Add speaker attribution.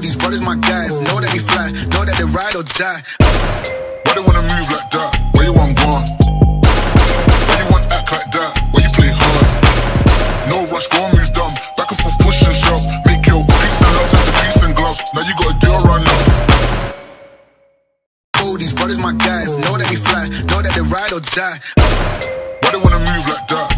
Speaker 1: These brothers my guys. Know that they fly, know that they ride or die.
Speaker 2: Why they wanna move like that? Where you want gone? Why you want act like that? Why you play hard? No rush, go and move dumb. Back and forth, push and shove. Make your peace and love to peace and gloves. Now you gotta do it right now.
Speaker 1: Cool, these brothers my guys. Know that they fly, know that they ride or die.
Speaker 2: Why they wanna move like that?